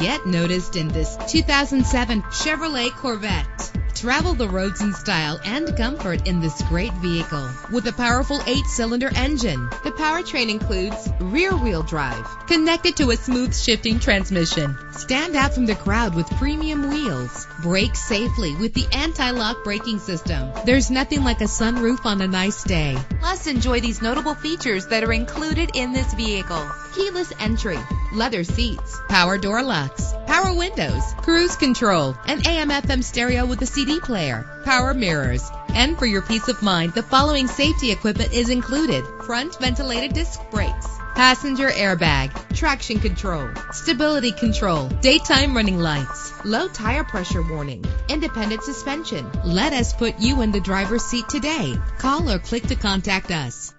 Get noticed in this 2007 Chevrolet Corvette. Travel the roads in style and comfort in this great vehicle with a powerful eight-cylinder engine. The powertrain includes rear-wheel drive connected to a smooth shifting transmission. Stand out from the crowd with premium wheels. Brake safely with the anti-lock braking system. There's nothing like a sunroof on a nice day. Plus, enjoy these notable features that are included in this vehicle. Keyless entry, leather seats, power door locks, power windows, cruise control, an AM FM stereo with a CD player, power mirrors. And for your peace of mind, the following safety equipment is included. Front ventilated disc brakes, passenger airbag, traction control, stability control, daytime running lights, low tire pressure warning, independent suspension. Let us put you in the driver's seat today. Call or click to contact us.